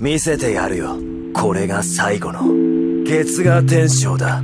見せてやるよ。これが最後の月が天章だ。